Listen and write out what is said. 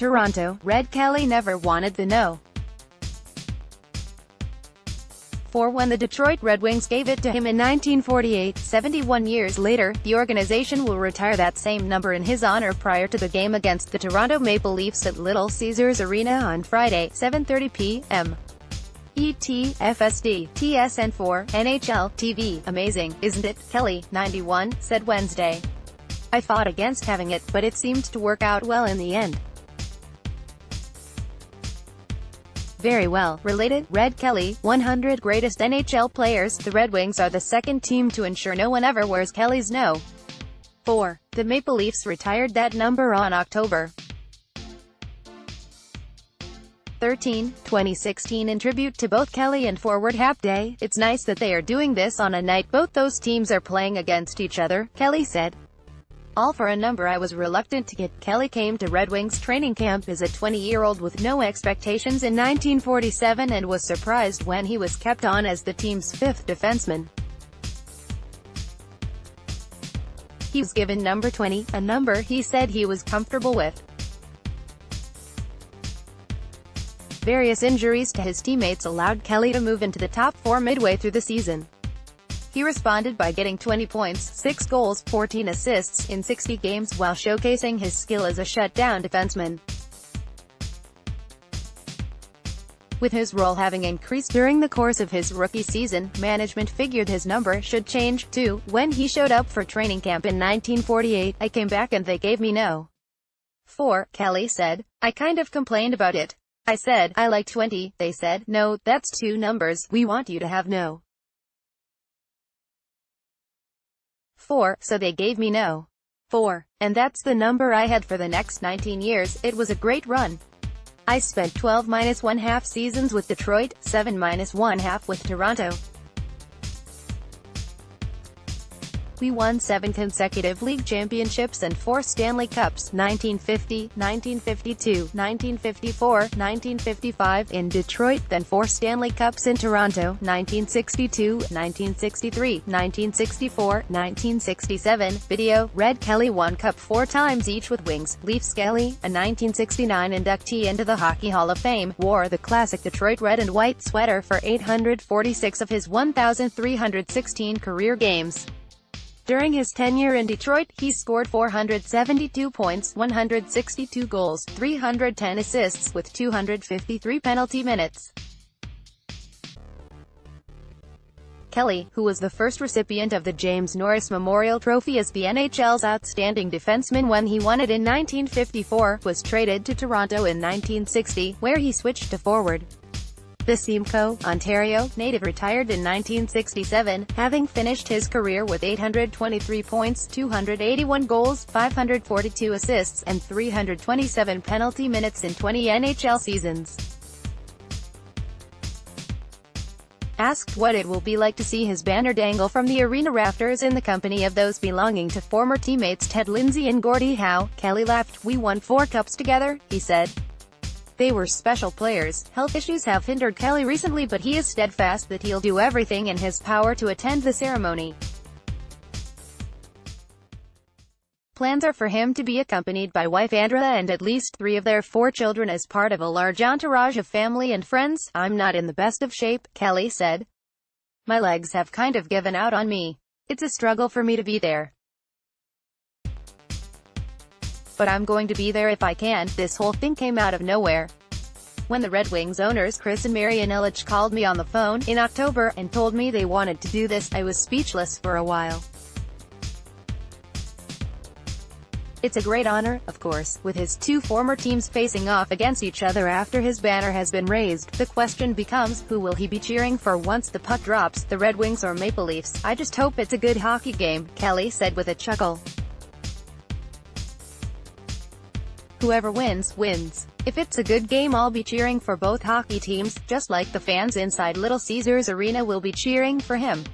Toronto, Red Kelly never wanted the no. For when the Detroit Red Wings gave it to him in 1948, 71 years later, the organization will retire that same number in his honor prior to the game against the Toronto Maple Leafs at Little Caesars Arena on Friday, 7.30 p.m. ET, FSD, TSN4, NHL, TV. Amazing, isn't it? Kelly, 91, said Wednesday. I fought against having it, but it seemed to work out well in the end. Very well. Related, Red Kelly, 100 greatest NHL players, the Red Wings are the second team to ensure no one ever wears Kelly's no. 4. The Maple Leafs retired that number on October 13, 2016 in tribute to both Kelly and forward Hap Day. It's nice that they are doing this on a night both those teams are playing against each other, Kelly said. All for a number I was reluctant to get. Kelly came to Red Wings training camp as a 20-year-old with no expectations in 1947 and was surprised when he was kept on as the team's fifth defenseman. He was given number 20, a number he said he was comfortable with. Various injuries to his teammates allowed Kelly to move into the top four midway through the season. He responded by getting 20 points, 6 goals, 14 assists, in 60 games while showcasing his skill as a shutdown defenseman. With his role having increased during the course of his rookie season, management figured his number should change, too. When he showed up for training camp in 1948, I came back and they gave me no. 4, Kelly said. I kind of complained about it. I said, I like 20, they said, no, that's two numbers, we want you to have no. 4, so they gave me no. 4. And that's the number I had for the next 19 years, it was a great run. I spent 12 minus 1 half seasons with Detroit, 7 minus 1 half with Toronto. We won seven consecutive league championships and four Stanley Cups 1950, 1952, 1954, 1955 in Detroit, then four Stanley Cups in Toronto 1962, 1963, 1964, 1967. Video, Red Kelly won Cup four times each with Wings. Leafs Kelly, a 1969 inductee into the Hockey Hall of Fame, wore the classic Detroit red and white sweater for 846 of his 1,316 career games. During his tenure in Detroit, he scored 472 points, 162 goals, 310 assists, with 253 penalty minutes. Kelly, who was the first recipient of the James Norris Memorial Trophy as the NHL's outstanding defenseman when he won it in 1954, was traded to Toronto in 1960, where he switched to forward. The Simcoe, Ontario, native retired in 1967, having finished his career with 823 points, 281 goals, 542 assists, and 327 penalty minutes in 20 NHL seasons. Asked what it will be like to see his banner dangle from the arena rafters in the company of those belonging to former teammates Ted Lindsay and Gordie Howe, Kelly laughed, we won four cups together, he said. They were special players. Health issues have hindered Kelly recently but he is steadfast that he'll do everything in his power to attend the ceremony. Plans are for him to be accompanied by wife Andrea and at least three of their four children as part of a large entourage of family and friends. I'm not in the best of shape, Kelly said. My legs have kind of given out on me. It's a struggle for me to be there. But I'm going to be there if I can. This whole thing came out of nowhere. When the Red Wings owners Chris and Marian Ilitch called me on the phone in October and told me they wanted to do this, I was speechless for a while. It's a great honor, of course, with his two former teams facing off against each other after his banner has been raised. The question becomes, who will he be cheering for once the puck drops, the Red Wings or Maple Leafs? I just hope it's a good hockey game, Kelly said with a chuckle. Whoever wins, wins. If it's a good game I'll be cheering for both hockey teams, just like the fans inside Little Caesars Arena will be cheering for him.